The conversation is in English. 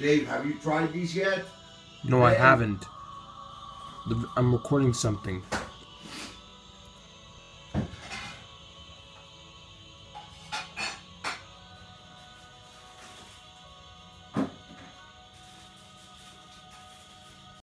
Dave, have you tried these yet? No, I haven't. I'm recording something.